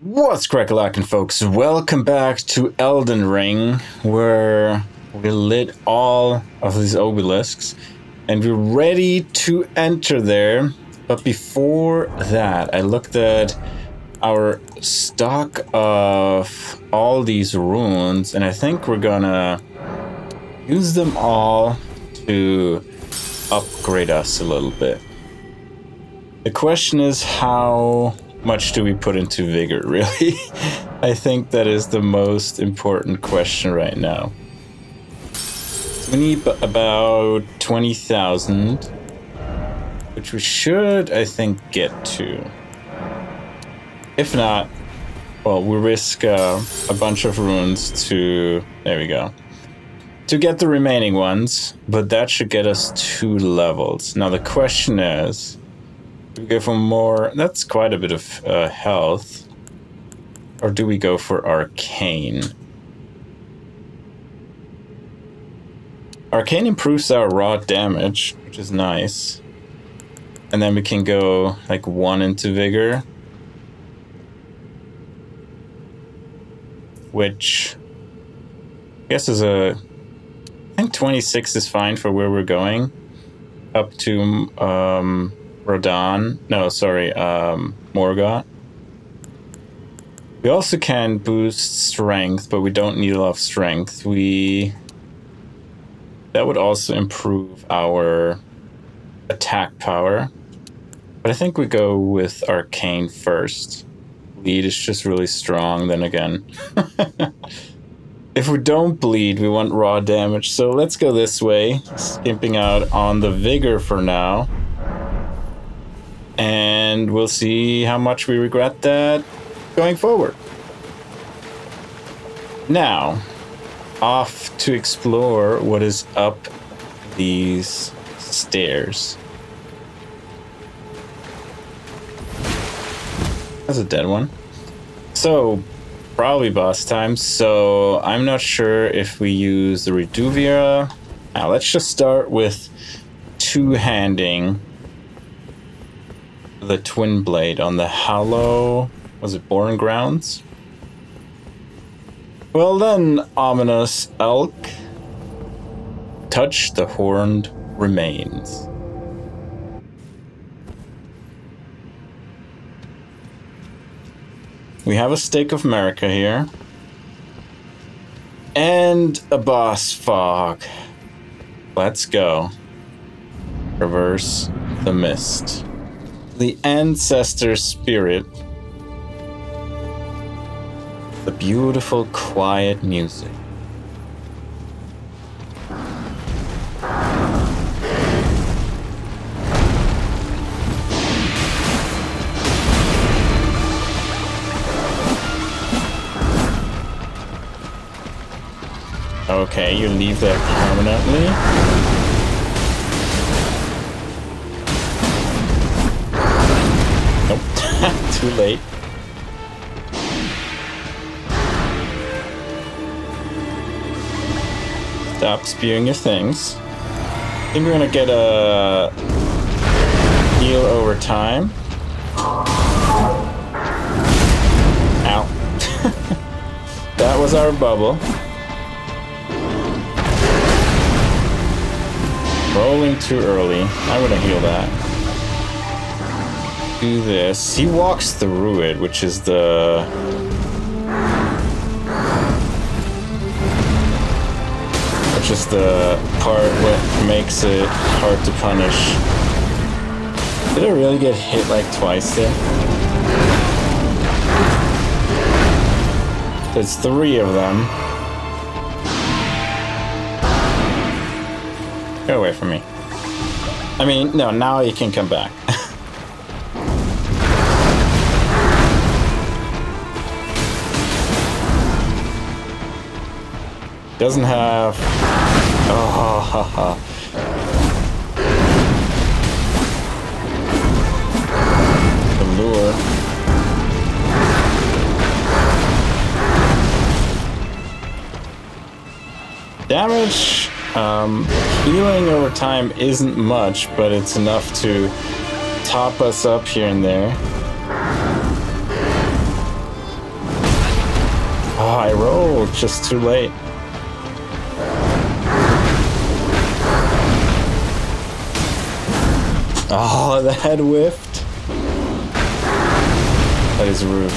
What's crackalackin' folks? Welcome back to Elden Ring, where we lit all of these obelisks and we're ready to enter there. But before that, I looked at our stock of all these runes and I think we're gonna use them all to upgrade us a little bit. The question is how much do we put into vigor, really? I think that is the most important question right now. So we need about 20,000, which we should, I think, get to. If not, well, we risk uh, a bunch of runes to... There we go. To get the remaining ones, but that should get us two levels. Now the question is do we go for more? That's quite a bit of uh, health. Or do we go for Arcane? Arcane improves our raw damage, which is nice. And then we can go like one into Vigor. Which I guess is a... I think 26 is fine for where we're going. Up to um, Radahn. No, sorry, um, Morgott. We also can boost strength, but we don't need a lot of strength. We... That would also improve our attack power. But I think we go with Arcane first. Bleed is just really strong, then again. if we don't bleed, we want raw damage. So let's go this way, skimping out on the Vigor for now and we'll see how much we regret that going forward. Now, off to explore what is up these stairs. That's a dead one. So, probably boss time. So, I'm not sure if we use the Reduvia. Now, let's just start with two-handing the twin blade on the Hallow. Was it Born Grounds? Well then, ominous elk. Touch the horned remains. We have a stake of Marika here. And a boss fog. Let's go. Reverse the mist the ancestor spirit. The beautiful, quiet music. Okay, you leave that permanently. Too late. Stop spewing your things. I think we're gonna get a heal over time. Ow. that was our bubble. Rolling too early. I'm gonna heal that do this. He walks through it, which is the... Which is the part what makes it hard to punish. Did I really get hit like twice there? There's three of them. Go away from me. I mean, no, now you can come back. Doesn't have... Oh, ha, ha. The lure. Damage, um, healing over time isn't much, but it's enough to top us up here and there. we're just too late. Oh, the head whiffed. That is rude.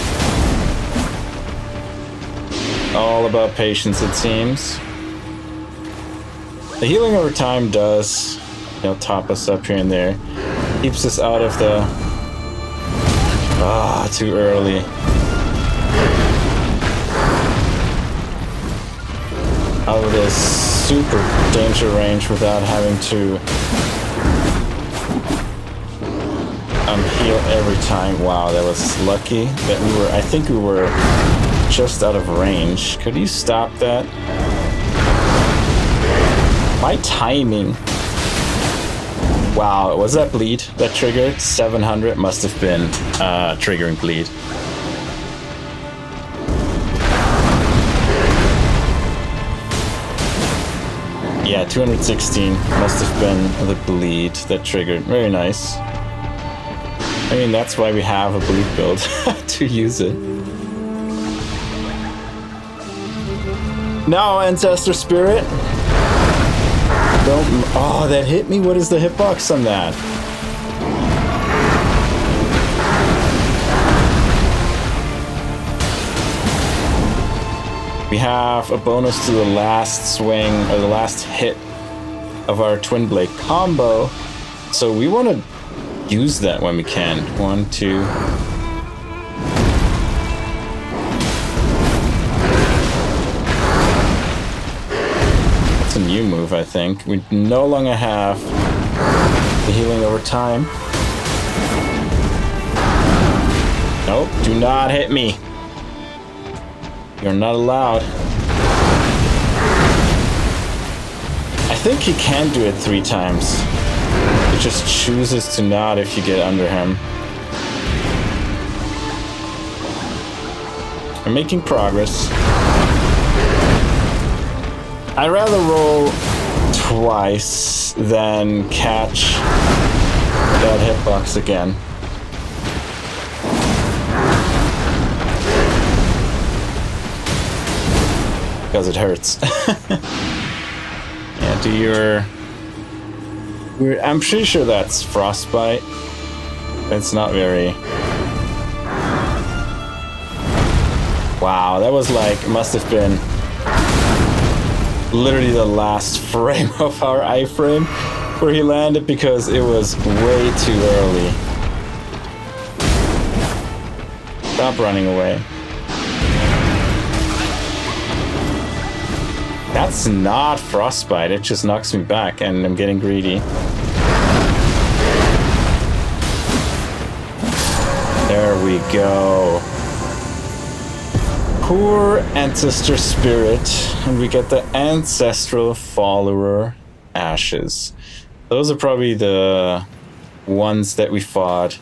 All about patience, it seems. The healing over time does, you know, top us up here and there. Keeps us out of the... Ah, too early. Out of this super danger range without having to um, heal every time. Wow, that was lucky that we were, I think we were just out of range. Could you stop that? My timing. Wow, it was that bleed that triggered? 700 must have been uh, triggering bleed. Yeah, 216 must have been the bleed that triggered. Very nice. I mean, that's why we have a bleed build, to use it. No, Ancestor Spirit. Don't. Oh, that hit me. What is the hitbox on that? We have a bonus to the last swing or the last hit of our twin blade combo. So we want to use that when we can. One, two. That's a new move, I think. We no longer have the healing over time. Nope, do not hit me. You're not allowed. I think he can do it three times. Just chooses to not if you get under him. I'm making progress. I'd rather roll twice than catch that hitbox again. because it hurts. yeah, do your... I'm pretty sure that's frostbite. It's not very... Wow, that was like, must have been literally the last frame of our iframe where he landed because it was way too early. Stop running away. That's not frostbite, it just knocks me back and I'm getting greedy. There we go. Poor ancestor spirit, and we get the ancestral follower ashes. Those are probably the ones that we fought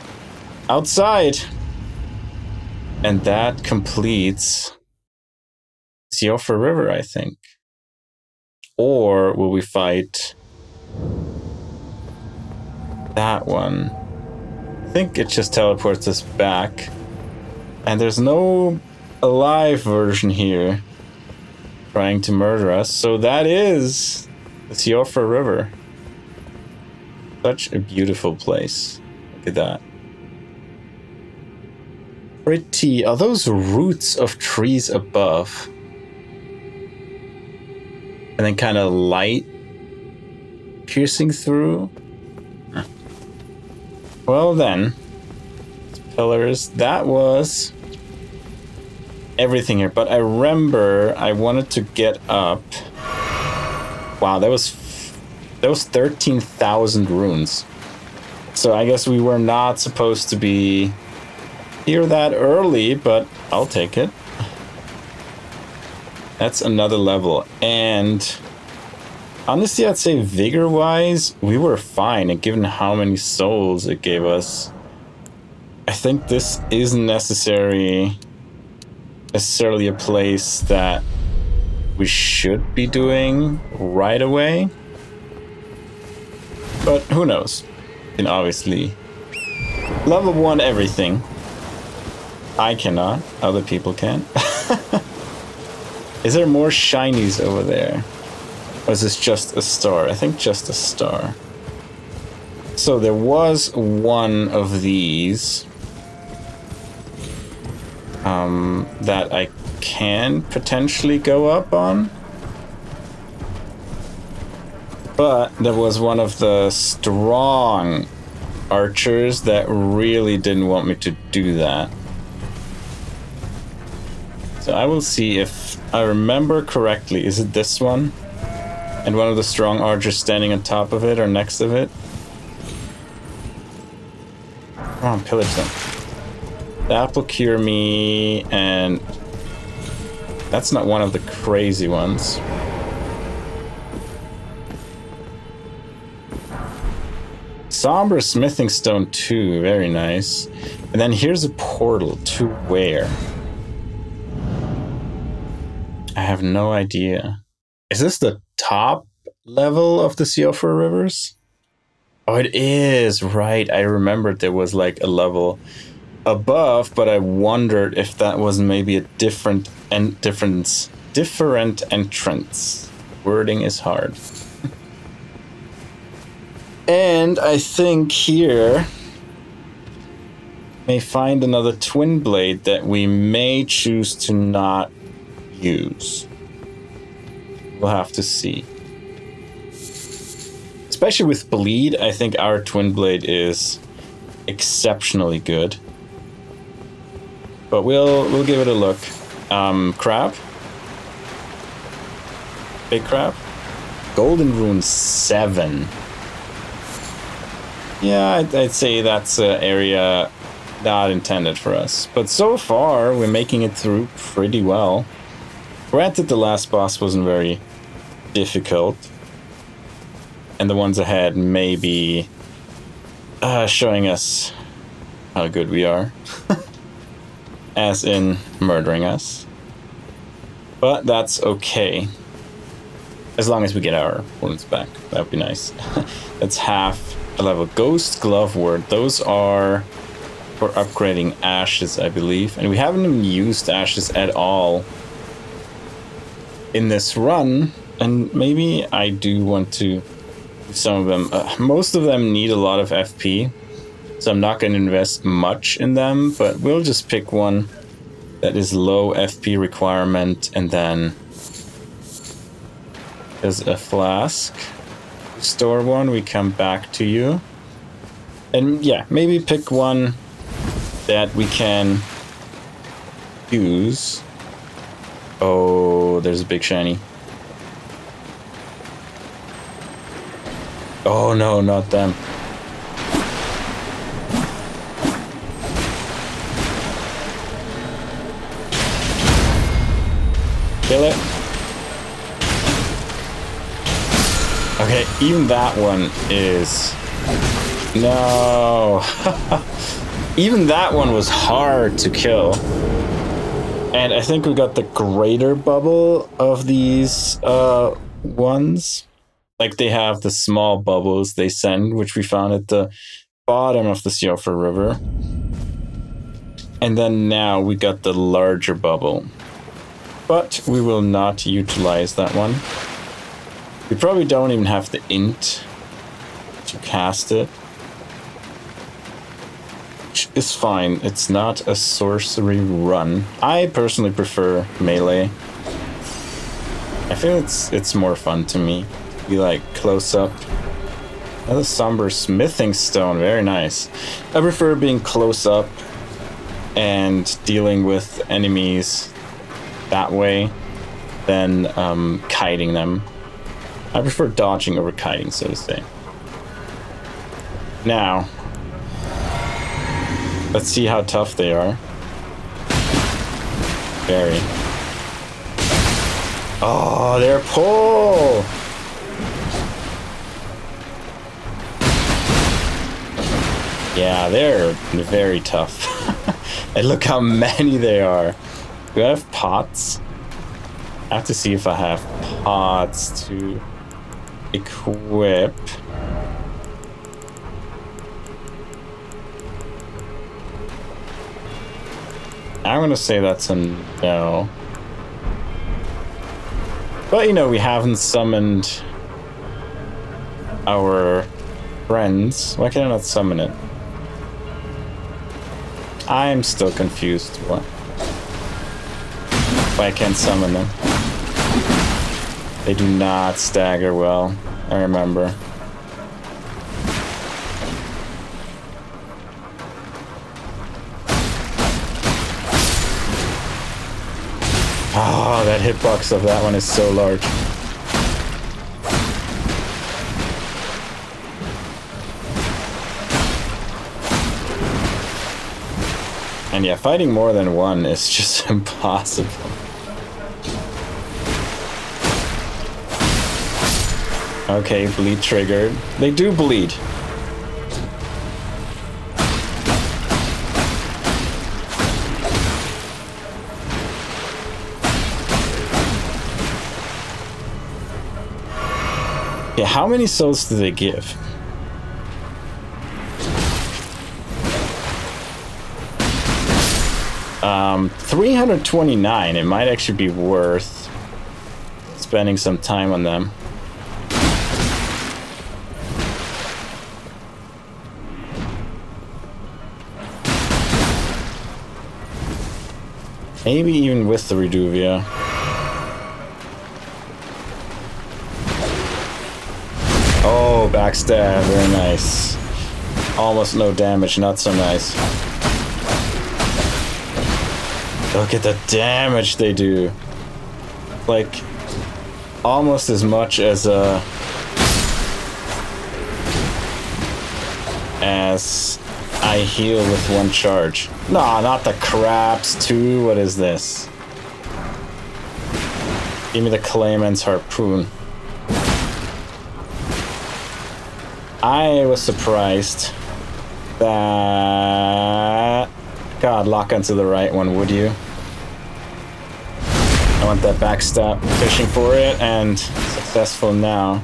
outside. And that completes Siofra River, I think. Or will we fight that one? I think it just teleports us back. And there's no alive version here trying to murder us. So that is the Siofra River. Such a beautiful place. Look at that. Pretty. Are those roots of trees above? And then kind of light piercing through. Well then, pillars. That was everything here. But I remember I wanted to get up. Wow, that was that was thirteen thousand runes. So I guess we were not supposed to be here that early, but I'll take it. That's another level. And honestly, I'd say vigor wise, we were fine. And given how many souls it gave us, I think this isn't necessary necessarily a place that we should be doing right away. But who knows? And obviously level one everything. I cannot, other people can. Is there more shinies over there? Or is this just a star? I think just a star. So there was one of these um, that I can potentially go up on. But there was one of the strong archers that really didn't want me to do that. So I will see if I remember correctly. Is it this one? And one of the strong archers standing on top of it or next of it? Come on, pillage them. That will cure me, and that's not one of the crazy ones. Somber Smithing Stone 2, very nice. And then here's a portal to where? I have no idea. Is this the top level of the Siofra Rivers? Oh, it is, right. I remembered there was like a level above, but I wondered if that was maybe a different and different different entrance. Wording is hard. And I think here may find another twin blade that we may choose to not use. We'll have to see. Especially with bleed, I think our twin blade is exceptionally good. But we'll we'll give it a look. Um, crab, big crab, golden rune seven. Yeah, I'd, I'd say that's an area not intended for us. But so far, we're making it through pretty well. Granted, the last boss wasn't very difficult. And the ones ahead may be uh, showing us how good we are. As in murdering us. But that's okay. As long as we get our wounds back. That would be nice. that's half a level. Ghost Glovewort. Those are for upgrading ashes, I believe. And we haven't even used ashes at all in this run. And maybe I do want to some of them. Uh, most of them need a lot of FP. So I'm not going to invest much in them. But we'll just pick one that is low FP requirement. And then there's a flask store one, we come back to you. And yeah, maybe pick one that we can use. Oh, there's a big shiny. Oh no, not them. Kill it. Okay, even that one is... No! even that one was hard to kill. And I think we got the greater bubble of these uh, ones. Like they have the small bubbles they send, which we found at the bottom of the Siofra River. And then now we got the larger bubble. But we will not utilize that one. We probably don't even have the int to cast it. Is fine. It's not a sorcery run. I personally prefer melee. I feel it's it's more fun to me. Be like close up. Another somber smithing stone, very nice. I prefer being close up and dealing with enemies that way than um, kiting them. I prefer dodging over kiting, so to say. Now, let's see how tough they are. Very. Oh, they're pull! Yeah, they're very tough. and look how many they are. Do I have pots? I have to see if I have pots to equip. I'm gonna say that's a no. But you know, we haven't summoned our friends. Why can I not summon it? I'm still confused. What? Why I can't summon them? They do not stagger well. I remember. Hitbox of that one is so large. And yeah, fighting more than one is just impossible. Okay, bleed triggered. They do bleed. Yeah, how many souls do they give? Um, 329. It might actually be worth spending some time on them. Maybe even with the Reduvia. Backstab, very nice. Almost no damage, not so nice. Look at the damage they do. Like, almost as much as, uh... As I heal with one charge. Nah, not the craps, too. What is this? Give me the Clayman's Harpoon. I was surprised that... God, lock onto the right one, would you? I want that backstop. fishing for it, and successful now.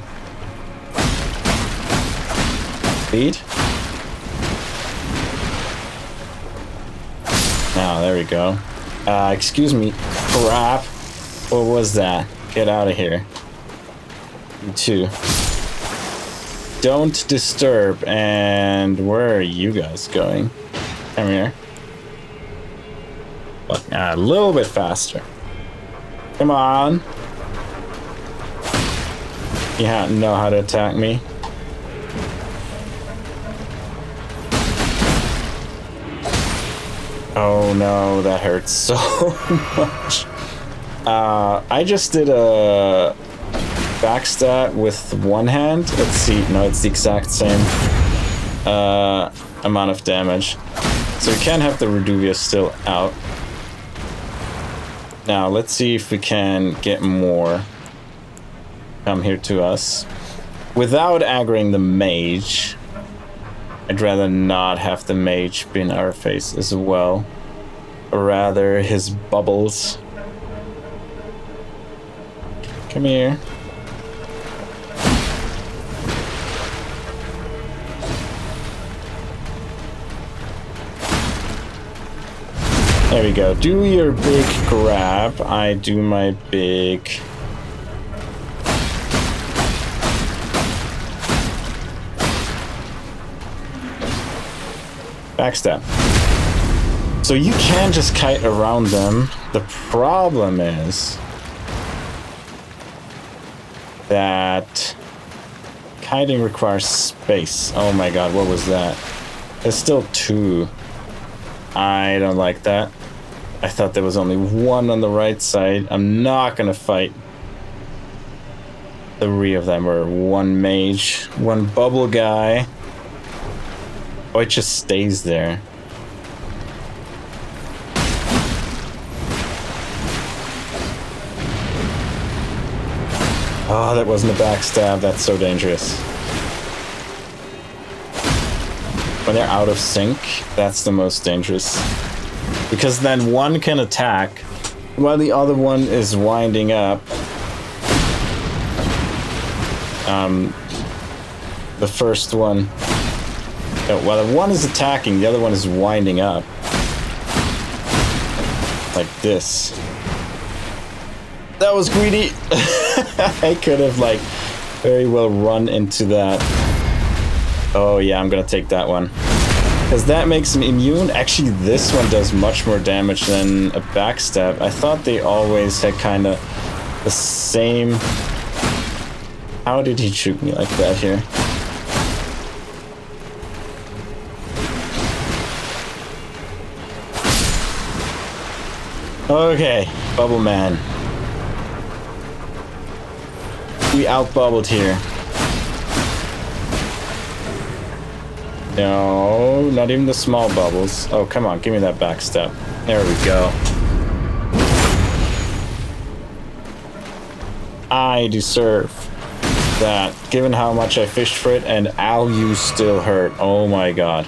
Speed? Now, there we go. Uh, excuse me. Crap. What was that? Get out of here. You too. Don't disturb. And where are you guys going? Come here. A little bit faster. Come on. You know how to attack me. Oh no, that hurts so much. Uh, I just did a backstat with one hand. Let's see. No, it's the exact same uh, amount of damage. So we can have the Reduvia still out. Now, let's see if we can get more come here to us. Without aggroing the mage, I'd rather not have the mage be in our face as well. Rather, his bubbles. Come here. We go. Do your big grab. I do my big... Backstab. So you can just kite around them. The problem is that kiting requires space. Oh my god, what was that? There's still two. I don't like that. I thought there was only one on the right side. I'm not gonna fight three of them, or one mage, one bubble guy. Oh, it just stays there. Oh, that wasn't a backstab. That's so dangerous. When they're out of sync, that's the most dangerous. Because then one can attack while the other one is winding up. Um, the first one... No, while one is attacking, the other one is winding up. Like this. That was greedy. I could have like very well run into that. Oh yeah, I'm gonna take that one. Because that makes him immune. Actually, this one does much more damage than a backstab. I thought they always had kind of the same... How did he shoot me like that here? Okay, Bubble Man. We out-bubbled here. No, not even the small bubbles. Oh, come on, give me that back step. There we go. I deserve that, given how much I fished for it, and ow, you still hurt. Oh my god.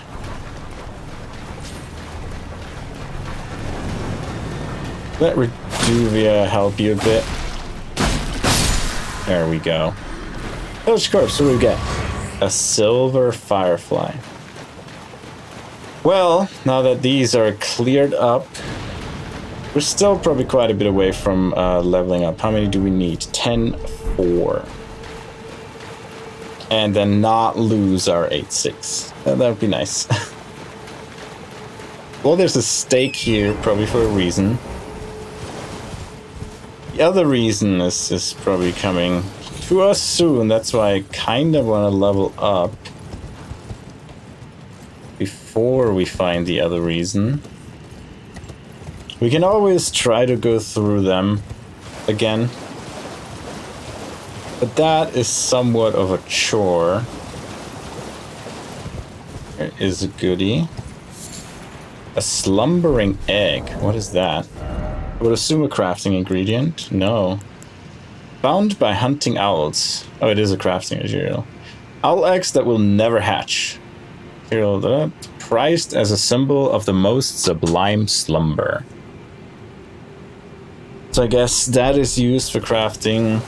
Let Reduvia help you a bit. There we go. Oh, Scorp, so we get a silver firefly. Well, now that these are cleared up, we're still probably quite a bit away from uh, leveling up. How many do we need? 10, 4. And then not lose our 8-6. That would be nice. well, there's a stake here, probably for a reason. The other reason is, is probably coming to us soon. That's why I kind of want to level up before we find the other reason. We can always try to go through them again. But that is somewhat of a chore. There is a goodie. A slumbering egg. What is that? I would assume a crafting ingredient. No. Found by hunting owls. Oh, it is a crafting material. Owl eggs that will never hatch. Material prized as a symbol of the most sublime slumber. So I guess that is used for crafting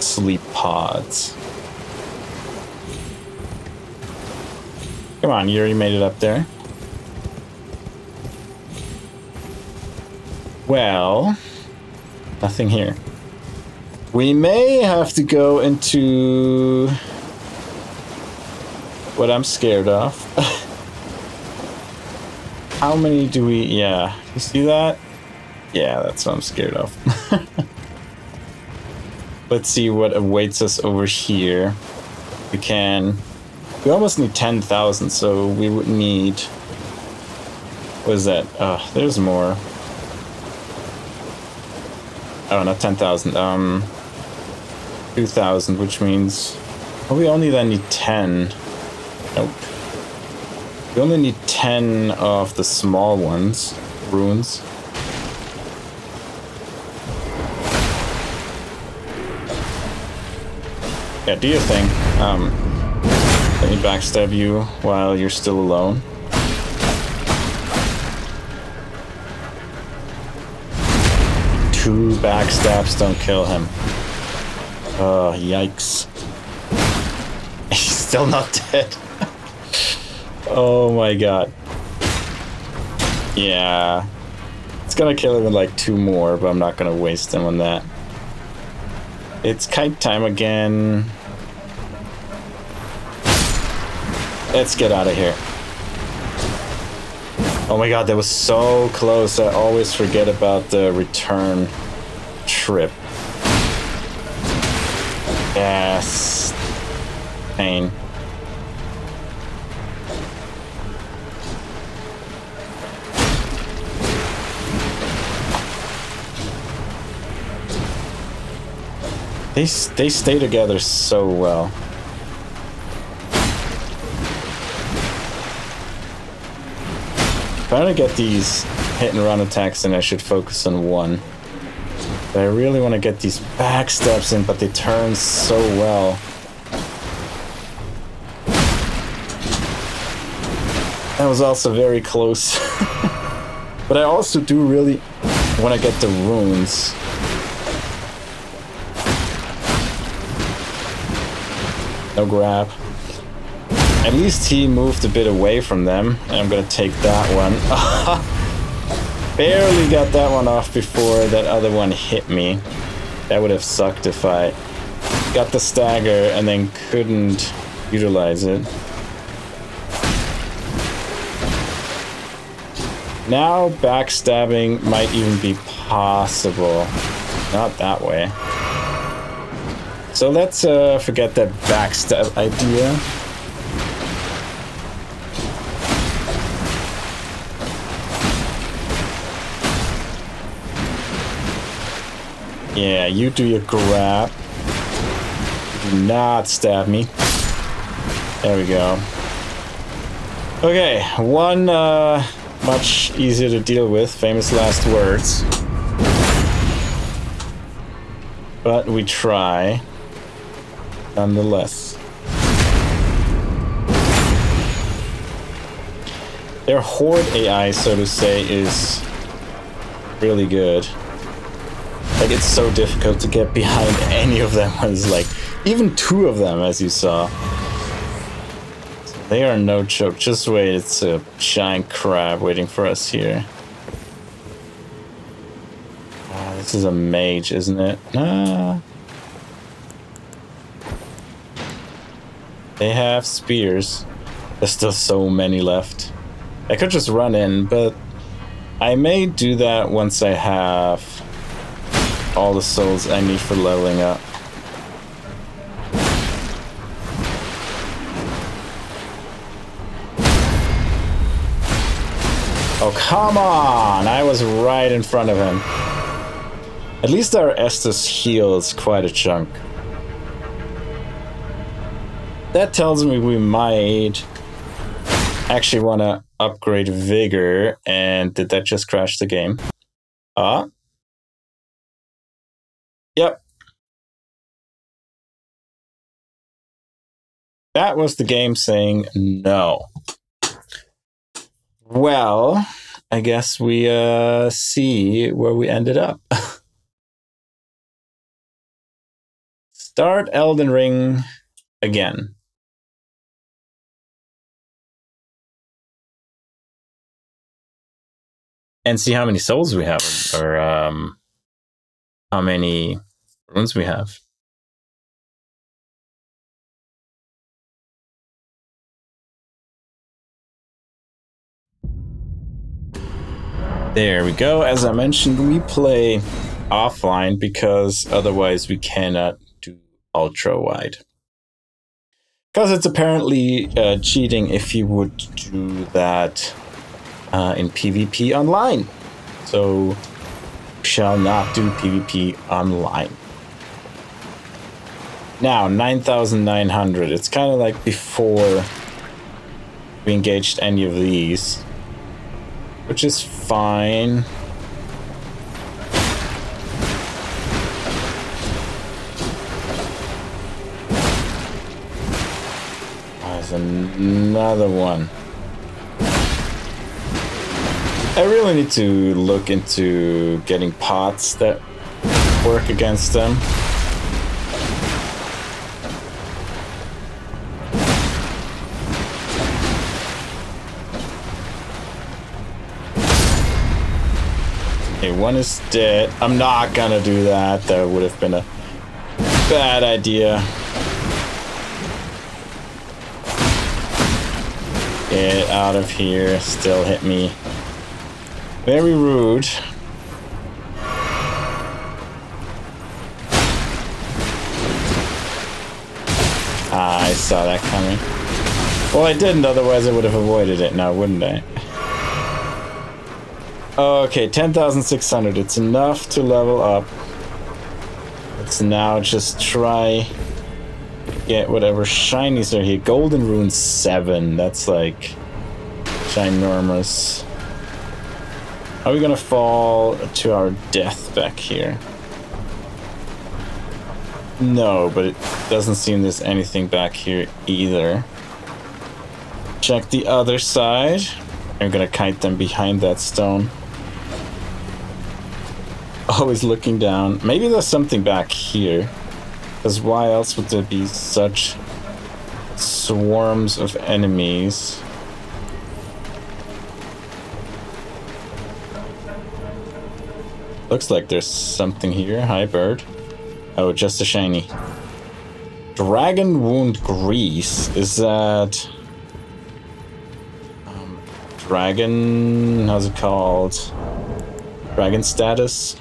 sleep pods. Come on, you already made it up there. Well, nothing here. We may have to go into what I'm scared of. How many do we... Yeah, you see that? Yeah, that's what I'm scared of. Let's see what awaits us over here. We can... We almost need 10,000, so we would need... What is that? Oh, there's more. Oh, not 10,000. Um, 2,000, which means... Well, we only then need 10. Nope. We only need 10 of the small ones. Runes. Yeah, do your thing. Um, let me backstab you while you're still alone. Two backstabs don't kill him. Oh, yikes. He's still not dead. Oh my god. Yeah. It's gonna kill him in like two more, but I'm not gonna waste him on that. It's kite time again. Let's get out of here. Oh my god, that was so close. I always forget about the return trip. Yes. Pain. They, they stay together so well. If I to get these hit and run attacks, then I should focus on one. But I really want to get these back steps in, but they turn so well. That was also very close. but I also do really want to get the runes. No grab. At least he moved a bit away from them. I'm gonna take that one. Barely got that one off before that other one hit me. That would have sucked if I got the stagger and then couldn't utilize it. Now backstabbing might even be possible. Not that way. So let's uh, forget that backstab idea. Yeah, you do your grab. Do not stab me. There we go. Okay, one uh, much easier to deal with. Famous last words. But we try. Nonetheless. Their horde AI, so to say, is really good. Like, it's so difficult to get behind any of them. It's like, even two of them, as you saw. They are no joke. Just wait, it's a giant crab waiting for us here. Oh, this is a mage, isn't it? Ah. They have spears. There's still so many left. I could just run in, but I may do that once I have all the souls I need for leveling up. Oh, come on! I was right in front of him. At least our Estus heals quite a chunk. That tells me we might actually want to upgrade Vigor. And did that just crash the game? Ah. Uh, Yep. That was the game saying no. Well, I guess we uh, see where we ended up. Start Elden Ring again. And see how many souls we have, or um, how many runes we have. There we go. As I mentioned, we play offline because otherwise we cannot do ultra wide. Because it's apparently uh, cheating if you would do that uh, in PvP online. So shall not do PvP online. Now, 9,900. It's kind of like before we engaged any of these. Which is fine. There's another one. I really need to look into getting pots that work against them. Okay, one is dead. I'm not gonna do that. That would have been a bad idea. Get out of here. Still hit me. Very rude. Ah, I saw that coming. Well, I didn't, otherwise I would have avoided it now, wouldn't I? Okay, 10,600. It's enough to level up. Let's now just try get whatever shinies are here. Golden Rune 7. That's like ginormous. Are we gonna fall to our death back here? No, but it doesn't seem there's anything back here either. Check the other side. I'm gonna kite them behind that stone. Always looking down. Maybe there's something back here. Because why else would there be such swarms of enemies? Looks like there's something here. Hi, bird. Oh, just a shiny. Dragonwound Grease. Is that... Um, dragon... How's it called? Dragon status?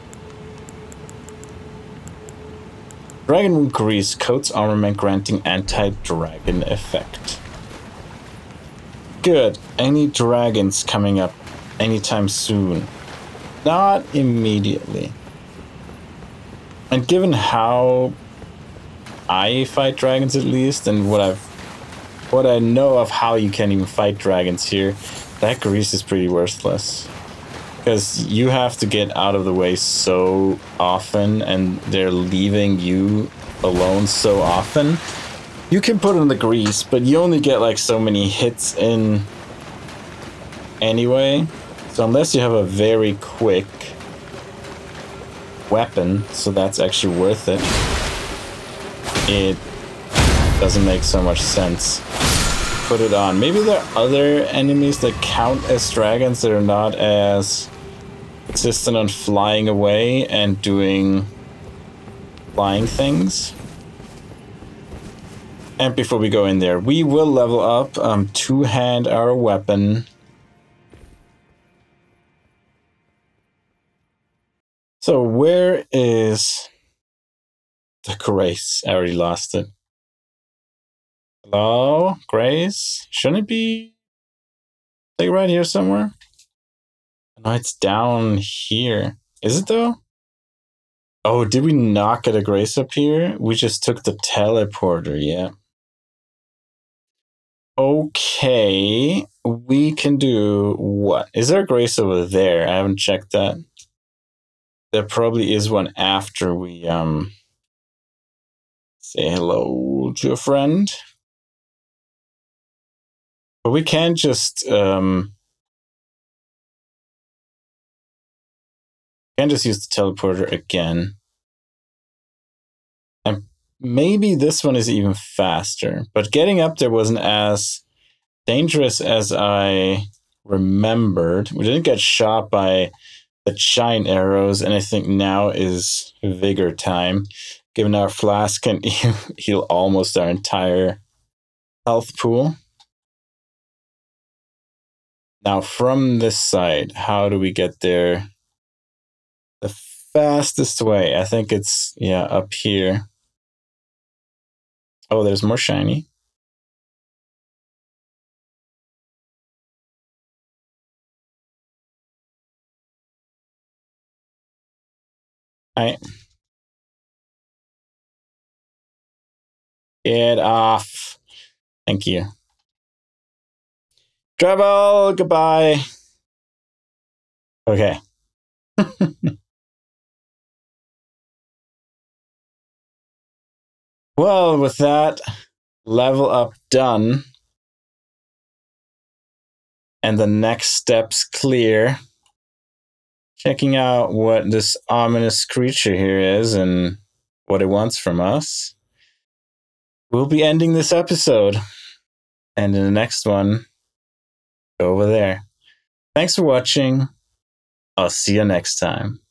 Dragonwound Grease coats armament granting anti-dragon effect. Good. Any dragons coming up anytime soon? Not immediately. And given how I fight dragons at least, and what I've what I know of how you can even fight dragons here, that grease is pretty worthless. Because you have to get out of the way so often, and they're leaving you alone so often. You can put in the grease, but you only get like so many hits in anyway. So unless you have a very quick weapon, so that's actually worth it, it doesn't make so much sense. Put it on. Maybe there are other enemies that count as dragons that are not as insistent on flying away and doing flying things. And before we go in there, we will level up um, two-hand our weapon. So where is the Grace? I already lost it. Hello, Grace? Shouldn't it be like right here somewhere? No, it's down here. Is it though? Oh, did we not get a Grace up here? We just took the teleporter, yeah. Okay, we can do what? Is there a Grace over there? I haven't checked that. There probably is one after we um say hello to a friend. But we can't just um can just use the teleporter again. And maybe this one is even faster. But getting up there wasn't as dangerous as I remembered. We didn't get shot by the shine arrows, and I think now is vigor time. Given our flask can heal almost our entire health pool. Now, from this side, how do we get there? The fastest way, I think it's, yeah, up here. Oh, there's more shiny. I get off. Thank you. Travel. Goodbye. Okay. well, with that level up done and the next steps clear, checking out what this ominous creature here is and what it wants from us, we'll be ending this episode. And in the next one, over there. Thanks for watching. I'll see you next time.